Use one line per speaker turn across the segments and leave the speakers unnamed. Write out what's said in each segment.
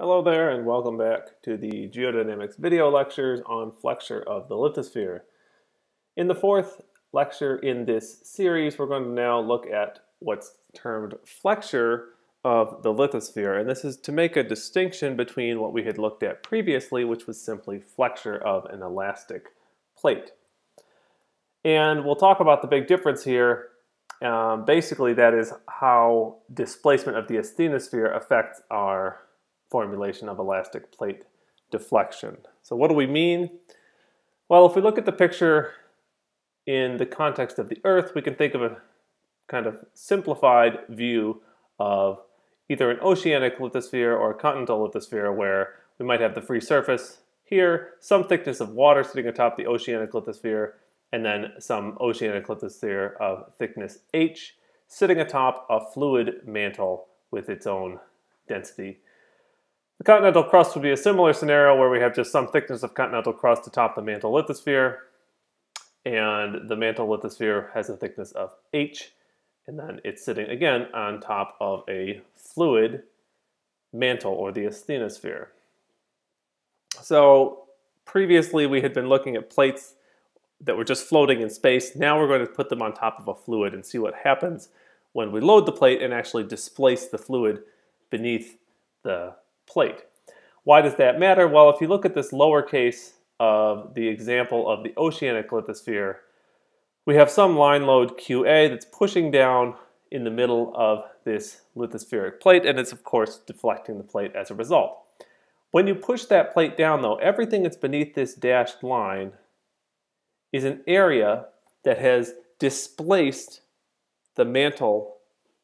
Hello there and welcome back to the Geodynamics video lectures on flexure of the lithosphere. In the fourth lecture in this series, we're going to now look at what's termed flexure of the lithosphere. And this is to make a distinction between what we had looked at previously, which was simply flexure of an elastic plate. And we'll talk about the big difference here. Um, basically, that is how displacement of the asthenosphere affects our formulation of elastic plate deflection. So what do we mean? Well, if we look at the picture in the context of the Earth, we can think of a kind of simplified view of either an oceanic lithosphere or a continental lithosphere where we might have the free surface here, some thickness of water sitting atop the oceanic lithosphere, and then some oceanic lithosphere of thickness h sitting atop a fluid mantle with its own density the continental crust would be a similar scenario where we have just some thickness of continental crust atop the mantle lithosphere, and the mantle lithosphere has a thickness of H, and then it's sitting again on top of a fluid mantle or the asthenosphere. So previously we had been looking at plates that were just floating in space. Now we're going to put them on top of a fluid and see what happens when we load the plate and actually displace the fluid beneath the plate. Why does that matter? Well, if you look at this lower case of the example of the oceanic lithosphere, we have some line load QA that's pushing down in the middle of this lithospheric plate, and it's of course deflecting the plate as a result. When you push that plate down though, everything that's beneath this dashed line is an area that has displaced the mantle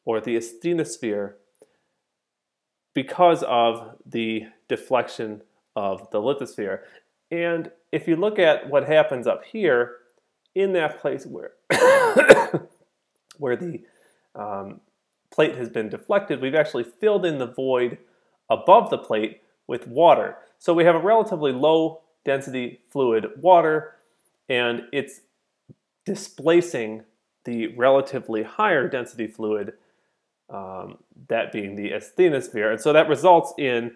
or the asthenosphere because of the deflection of the lithosphere. And if you look at what happens up here, in that place where, where the um, plate has been deflected, we've actually filled in the void above the plate with water. So we have a relatively low density fluid water, and it's displacing the relatively higher density fluid um, that being the asthenosphere. And so that results in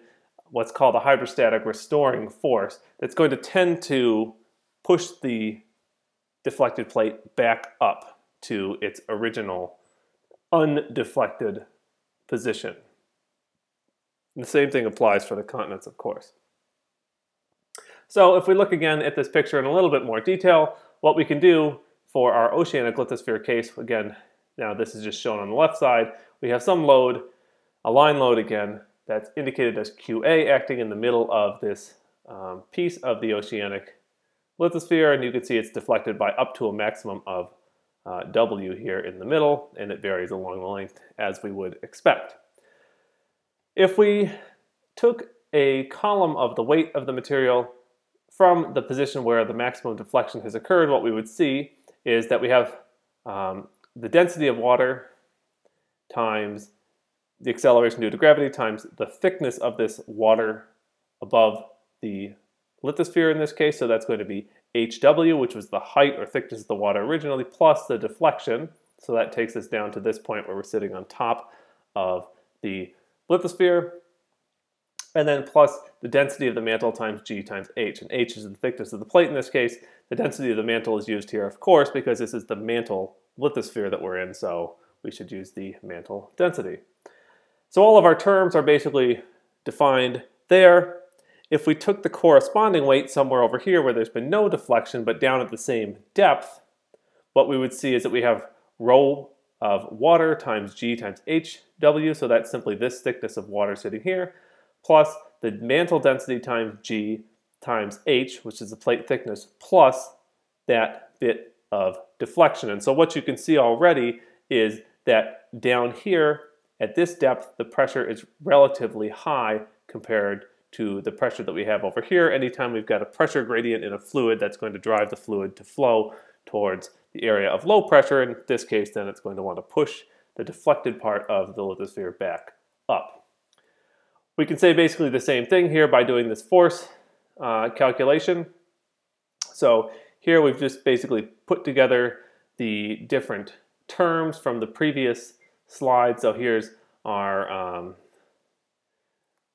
what's called a hydrostatic restoring force that's going to tend to push the deflected plate back up to its original undeflected position. And the same thing applies for the continents, of course. So if we look again at this picture in a little bit more detail, what we can do for our oceanic lithosphere case, again, now this is just shown on the left side, we have some load, a line load again, that's indicated as QA acting in the middle of this um, piece of the oceanic lithosphere, and you can see it's deflected by up to a maximum of uh, W here in the middle, and it varies along the length as we would expect. If we took a column of the weight of the material from the position where the maximum deflection has occurred, what we would see is that we have um, the density of water times the acceleration due to gravity times the thickness of this water above the lithosphere in this case. So that's going to be HW, which was the height or thickness of the water originally, plus the deflection. So that takes us down to this point where we're sitting on top of the lithosphere. And then plus the density of the mantle times G times H. And H is the thickness of the plate in this case. The density of the mantle is used here, of course, because this is the mantle lithosphere that we're in. So we should use the mantle density. So all of our terms are basically defined there. If we took the corresponding weight somewhere over here where there's been no deflection but down at the same depth, what we would see is that we have rho of water times G times HW, so that's simply this thickness of water sitting here, plus the mantle density times G times H, which is the plate thickness, plus that bit of deflection. And so what you can see already is that down here at this depth, the pressure is relatively high compared to the pressure that we have over here. Anytime we've got a pressure gradient in a fluid, that's going to drive the fluid to flow towards the area of low pressure. In this case, then it's going to want to push the deflected part of the lithosphere back up. We can say basically the same thing here by doing this force uh, calculation. So here we've just basically put together the different terms from the previous slide. So here's our um,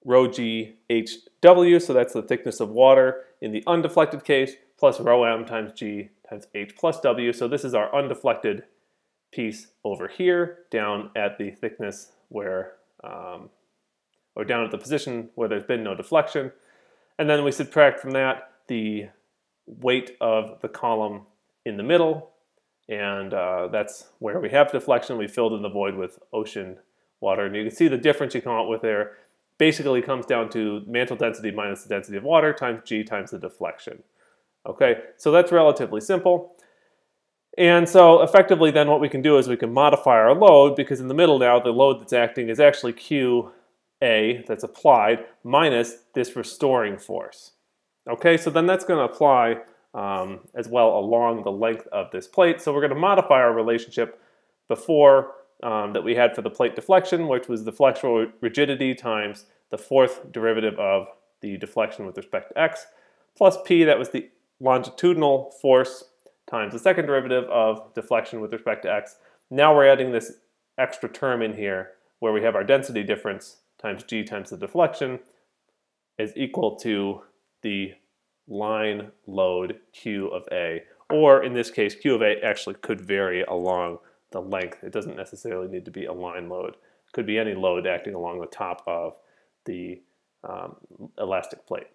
rho g hw, so that's the thickness of water in the undeflected case, plus rho m times g times h plus w. So this is our undeflected piece over here, down at the thickness where, um, or down at the position where there's been no deflection. And then we subtract from that the weight of the column in the middle, and uh, that's where we have deflection. We filled in the void with ocean water, and you can see the difference you come out with there basically comes down to mantle density minus the density of water times g times the deflection. Okay, so that's relatively simple. And so effectively then what we can do is we can modify our load because in the middle now the load that's acting is actually QA that's applied minus this restoring force. Okay, so then that's going to apply um, as well along the length of this plate. So we're going to modify our relationship before um, that we had for the plate deflection, which was the flexural rigidity times the fourth derivative of the deflection with respect to x, plus p, that was the longitudinal force times the second derivative of deflection with respect to x. Now we're adding this extra term in here where we have our density difference times g times the deflection is equal to the line load Q of A. Or in this case, Q of A actually could vary along the length. It doesn't necessarily need to be a line load. It could be any load acting along the top of the um, elastic plate.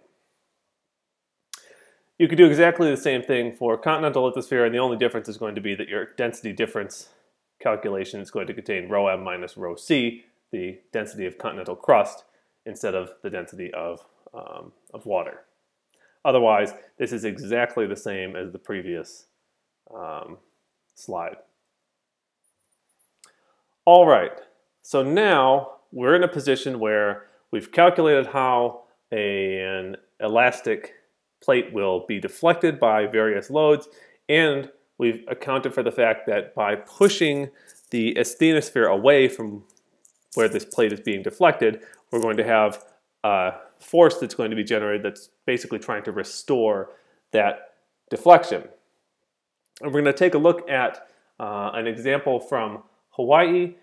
You could do exactly the same thing for continental lithosphere, and the only difference is going to be that your density difference calculation is going to contain rho m minus rho c, the density of continental crust, instead of the density of, um, of water. Otherwise, this is exactly the same as the previous um, slide. All right, so now we're in a position where we've calculated how an elastic plate will be deflected by various loads, and we've accounted for the fact that by pushing the asthenosphere away from where this plate is being deflected, we're going to have a force that's going to be generated that's basically trying to restore that deflection. And we're going to take a look at uh, an example from Hawaii,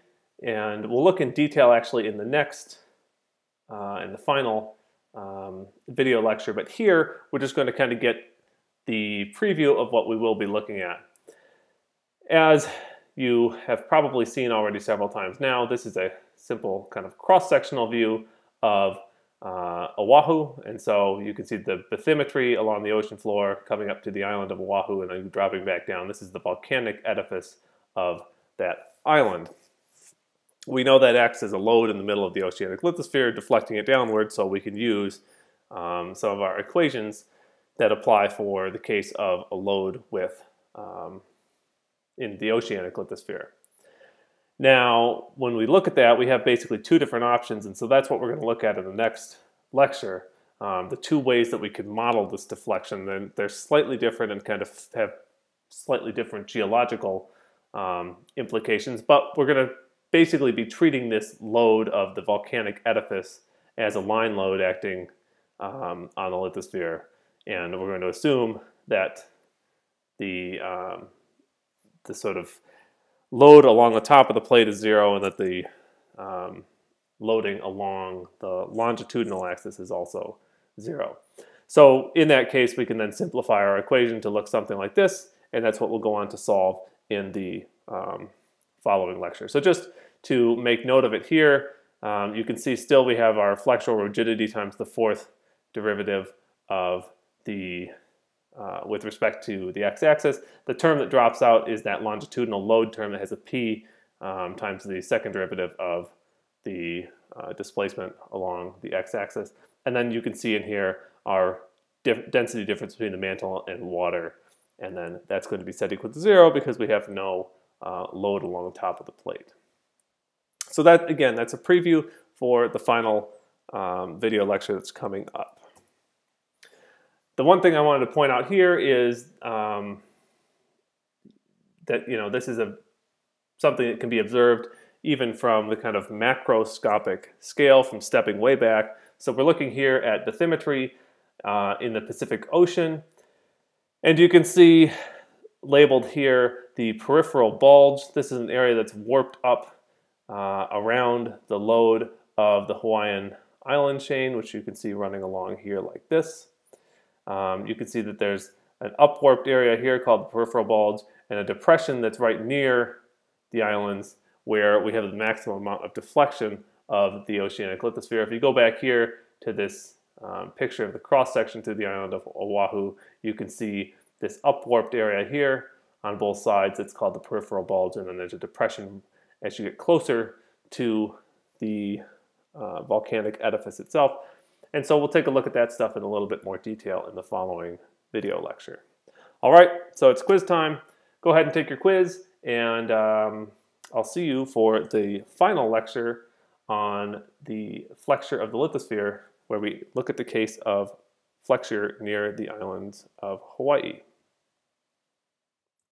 and we'll look in detail actually in the next, uh, in the final um, video lecture, but here we're just going to kind of get the preview of what we will be looking at. As you have probably seen already several times now, this is a simple kind of cross-sectional view of uh, Oahu, and so you can see the bathymetry along the ocean floor coming up to the island of Oahu and then dropping back down. This is the volcanic edifice of that island. We know that acts as a load in the middle of the oceanic lithosphere, deflecting it downward, so we can use um, some of our equations that apply for the case of a load with um, in the oceanic lithosphere. Now, when we look at that, we have basically two different options, and so that's what we're going to look at in the next lecture. Um, the two ways that we could model this deflection, then they're slightly different and kind of have slightly different geological um, implications, but we're going to basically be treating this load of the volcanic edifice as a line load acting um, on the lithosphere. And we're going to assume that the, um, the sort of load along the top of the plate is zero and that the um, loading along the longitudinal axis is also zero. So in that case, we can then simplify our equation to look something like this, and that's what we'll go on to solve in the um, following lecture. So just to make note of it here, um, you can see still we have our flexural rigidity times the fourth derivative of the, uh, with respect to the x-axis. The term that drops out is that longitudinal load term that has a p um, times the second derivative of the uh, displacement along the x-axis. And then you can see in here our dif density difference between the mantle and water. And then that's going to be set equal to zero because we have no uh, load along the top of the plate. So that, again, that's a preview for the final um, video lecture that's coming up. The one thing I wanted to point out here is um, that, you know, this is a something that can be observed even from the kind of macroscopic scale from stepping way back. So we're looking here at bathymetry uh, in the Pacific Ocean. And you can see labeled here the peripheral bulge. This is an area that's warped up uh, around the load of the Hawaiian island chain, which you can see running along here like this. Um, you can see that there's an upwarped area here called the peripheral bulge and a depression that's right near the islands where we have the maximum amount of deflection of the oceanic lithosphere. If you go back here to this um, picture of the cross section to the island of Oahu, you can see this upwarped area here on both sides. It's called the peripheral bulge, and then there's a depression as you get closer to the uh, volcanic edifice itself. And so we'll take a look at that stuff in a little bit more detail in the following video lecture. All right, so it's quiz time. Go ahead and take your quiz, and um, I'll see you for the final lecture on the flexure of the lithosphere, where we look at the case of flexure near the islands of Hawaii.